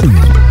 Mm-hmm.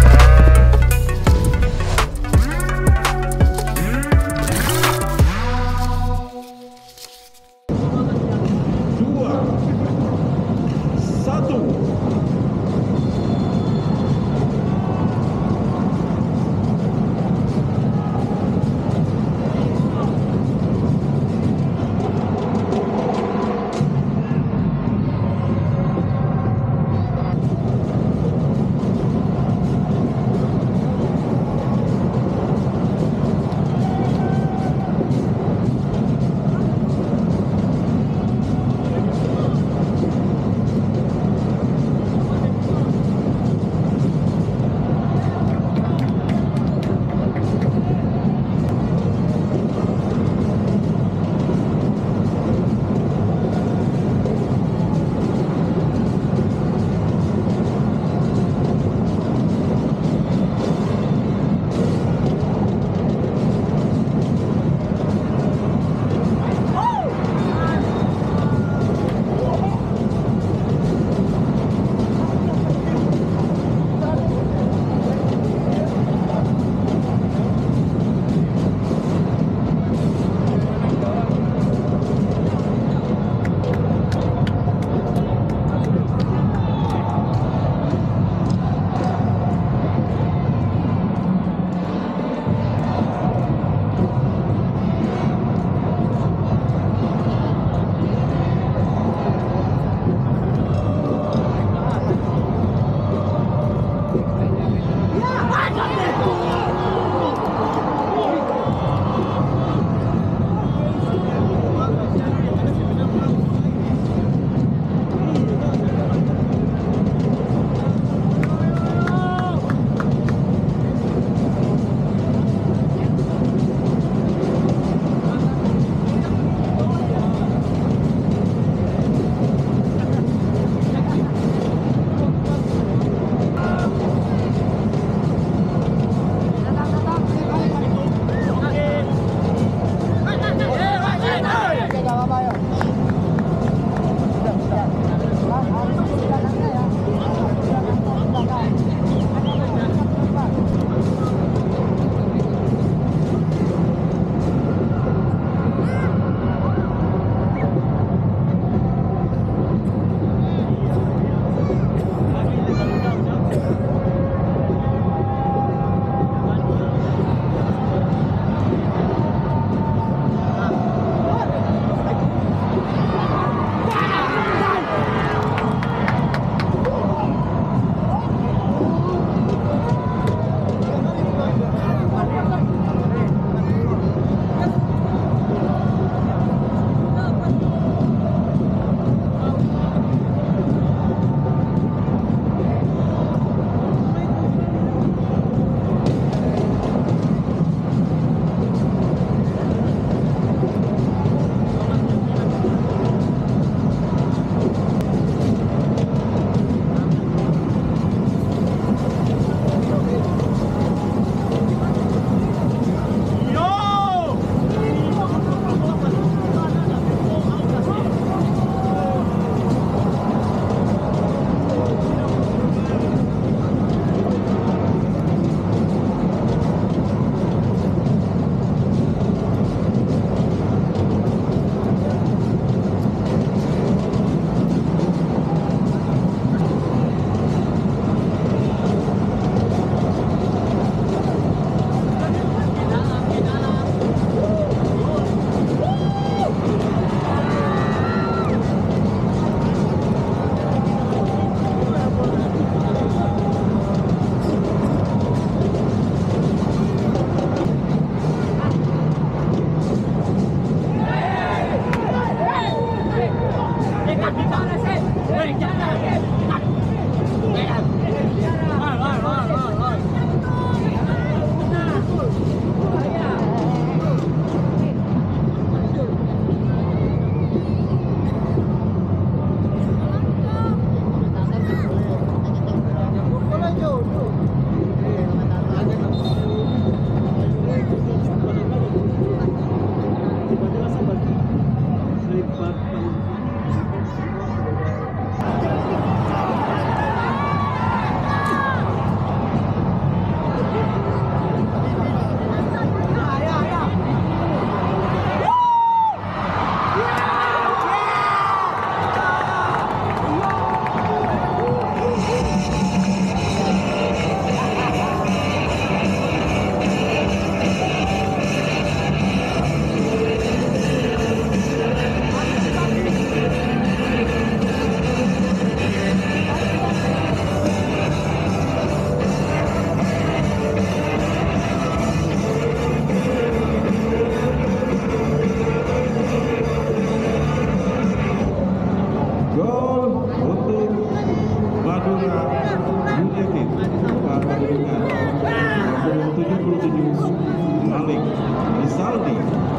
believe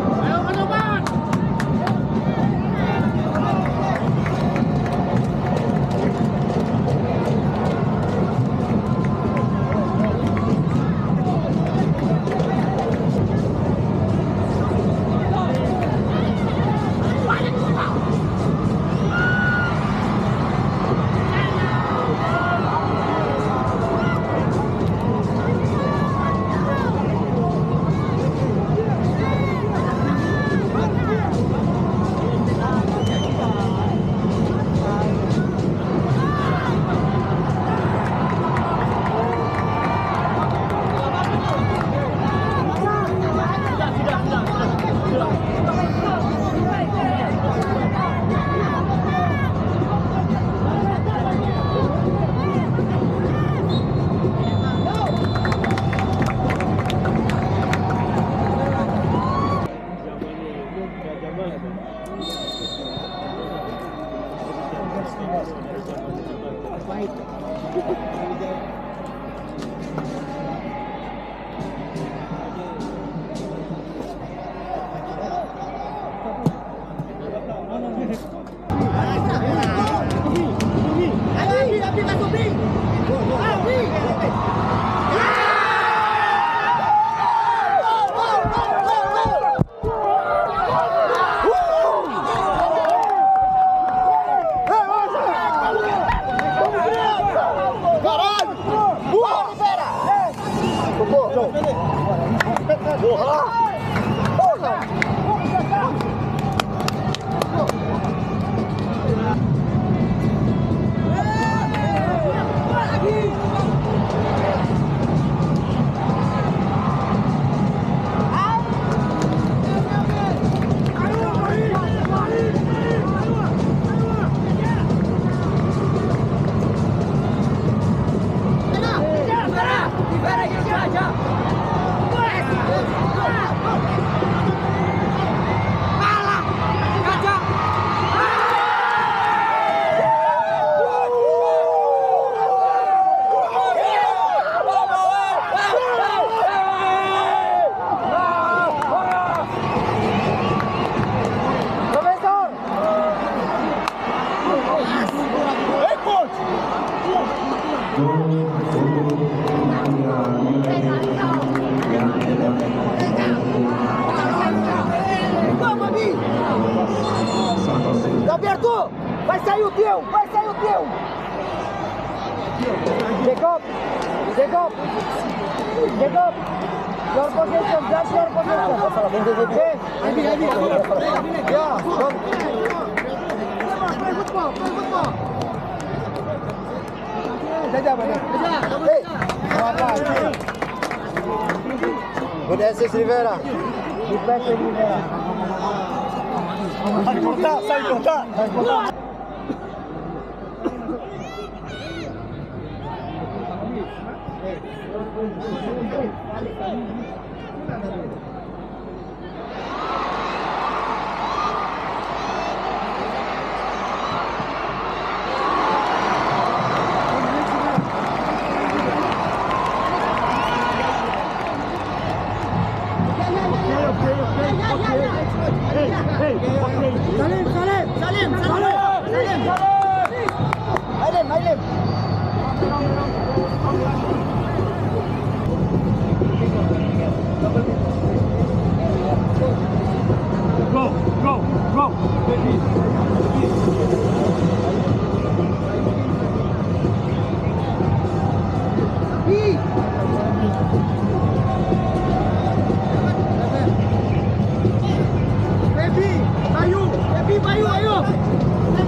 不走不走不走 Alberto, vai sair o teu, vai sair o teu. Jacob, Jacob, Jacob. Your position, just your position. Okay? Abi, Abi, Abi. Yeah, come. Play football, play football. Jaja? Jaja. Hey. Apa? Good assist Rivera. Good pass Rivera. 戴口罩戴口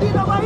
Martino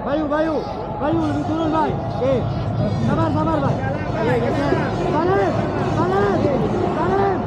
Bayu, Bayu, Bayu lebih turun Bay. Eh, sabar, sabar Bay. Salim, Salim, Salim.